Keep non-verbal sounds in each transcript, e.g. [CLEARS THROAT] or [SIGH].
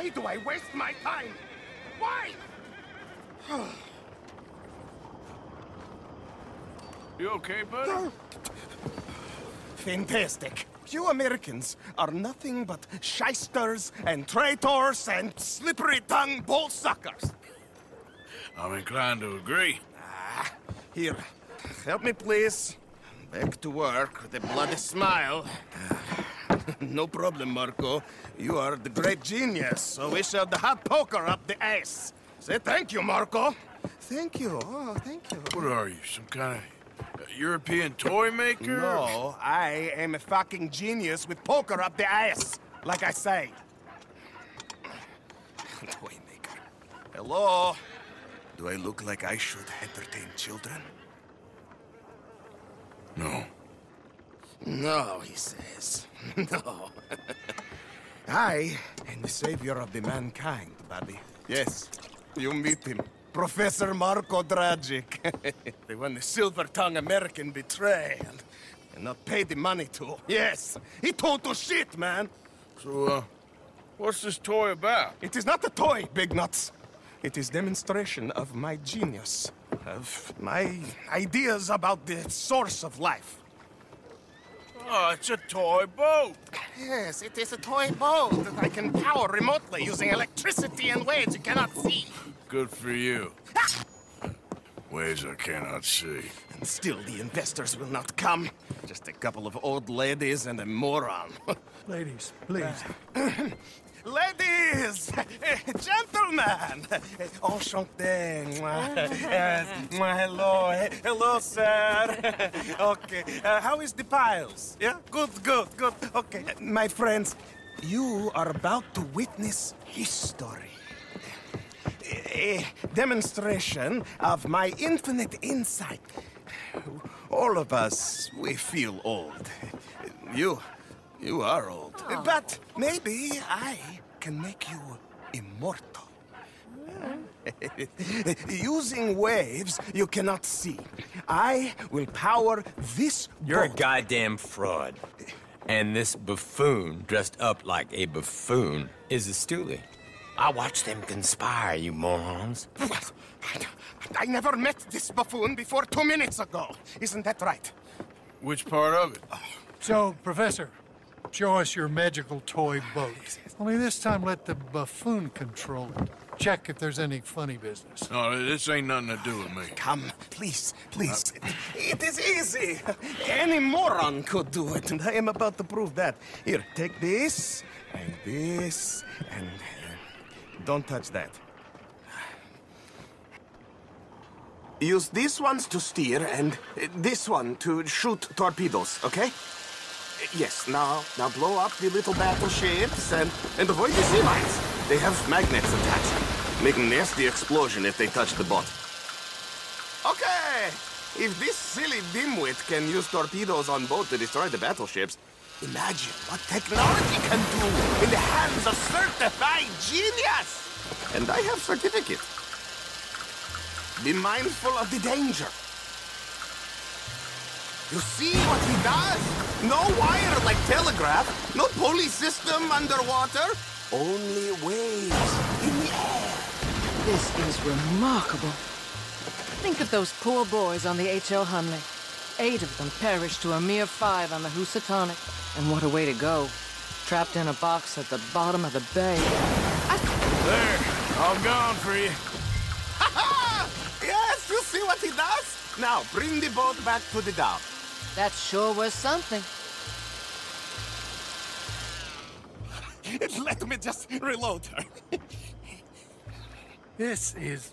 Why do I waste my time? Why? You okay, buddy? Fantastic. You Americans are nothing but shysters and traitors and slippery-tongued bull suckers. I'm inclined to agree. Ah, here, help me please. Back to work with a bloody smile. [LAUGHS] no problem, Marko. You are the great genius, so we shall the hot poker up the ass. Say thank you, Marko. Thank you. Oh, thank you. What are you, some kind of European toy maker? No, I am a fucking genius with poker up the ass, like I say. [LAUGHS] Toy maker. Hello? Do I look like I should entertain children? No, he says. [LAUGHS] No. [LAUGHS] I am the savior of the mankind, buddy. Yes, you meet him. Professor Marko Dragic. [LAUGHS] the one the silver-tongued American betrayed and, and not pay the money to. Yes, he total shit, man. So, uh, what's this toy about? It is not a toy, Big Nuts. It is demonstration of my genius, of my ideas about the source of life. Oh, it's a toy boat. Yes, it is a toy boat that I can power remotely using electricity and waves you cannot see. Good for you. Ways I cannot see. And still the investors will not come. Just a couple of old ladies and a moron. [LAUGHS] Ladies, please. [CLEARS THROAT] Ladies! Gentlemen! Enchanté! Yes, [LAUGHS] Hello, hello, sir. [LAUGHS] Okay, uh, how is the piles? Yeah, good, good, good. Okay, my friends, you are about to witness history. A demonstration of my infinite insight. All of us, we feel old. You, you are old. Uh, but maybe I can make you immortal. [LAUGHS] Using waves you cannot see. I will power this You're a goddamn fraud. And this buffoon, dressed up like a buffoon, is a stoolie. I watched them conspire, you morons. What? I never met this buffoon before two minutes ago. Isn't that right? Which part of it? So, Professor, show us your magical toy boat. Only this time let the buffoon control it. Check if there's any funny business. No, this ain't nothing to do with me. Come, please, please. It is easy. Any moron could do it, and I am about to prove that. Here, take this, and this, and... uh, don't touch that. Use these ones to steer, and uh, this one to shoot torpedoes, okay? Yes, now, now blow up the little battleships, and, and avoid the mines. They have magnets attached. Make a nasty explosion if they touch the boat. Okay! If this silly dimwit can use torpedoes on boat to destroy the battleships, imagine what technology can do in the hands of certified genius! And I have certificate. Be mindful of the danger. You see what he does? No wire like telegraph, no pulley system underwater, only waves in the air. This is remarkable. Think of those poor boys on the H.L. Hunley. Eight of them perished to a mere five on the Housatonic. And what a way to go. Trapped in a box at the bottom of the bay. There, I'm gone for you. [LAUGHS] yes, you see what he does? Now, bring the boat back to the dock. That sure was something. [LAUGHS] Let me just reload her. [LAUGHS] This is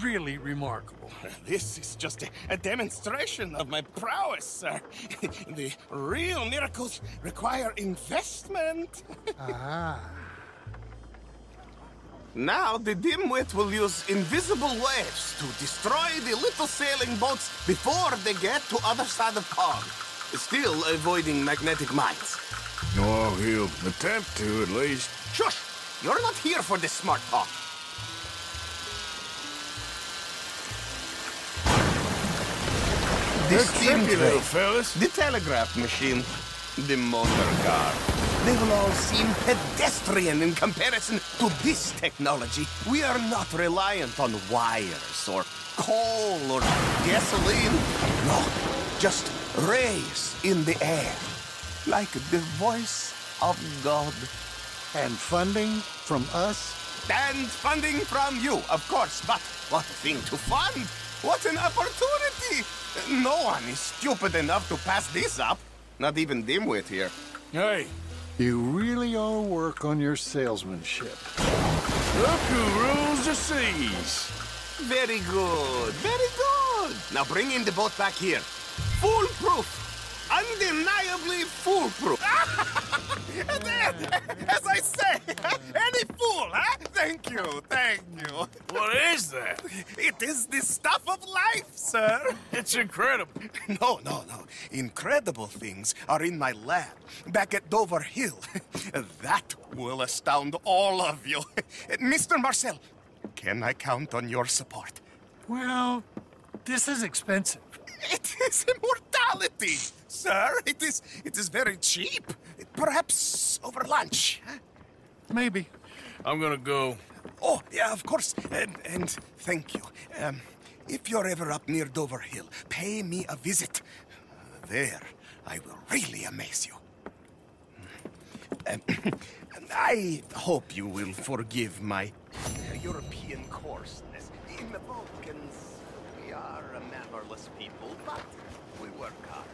really remarkable. This is just a, a demonstration of my prowess, sir. [LAUGHS] the real miracles require investment. Ah. Now the dimwit will use invisible waves to destroy the little sailing boats before they get to other side of Kong. Still avoiding magnetic mines. Oh, he'll attempt to, at least. Shush! You're not here for this smart talk. The Tricky steam little fellas. the telegraph machine, the motor car. They will all seem pedestrian in comparison to this technology. We are not reliant on wires or coal or gasoline. No, just rays in the air, like the voice of God. And funding from us? And funding from you, of course. But what a thing to fund! What an opportunity! No one is stupid enough to pass this up. Not even Dimwit here. Hey, You really ought to work on your salesmanship. look who rules the seas. Very good, very good. Now bring in the boat back here. Foolproof. Undeniably foolproof. [LAUGHS] And then, as I say, [LAUGHS] any fool, huh? Thank you, thank you. What is that? It is the stuff of life, sir. It's incredible. [LAUGHS] No, no, no. Incredible things are in my lab back at Dover Hill. [LAUGHS] that will astound all of you. [LAUGHS] Mr. Marcel, can I count on your support? Well, this is expensive. It is immortality, sir. It is it is very cheap. Perhaps over lunch. Maybe. I'm gonna go. Oh, yeah, of course. And, and thank you. Um, if you're ever up near Dover Hill, pay me a visit. There, I will really amaze you. Um, [CLEARS THROAT] I hope you will forgive my European coarseness. In the Balkans, we are a mannerless people, but we work hard.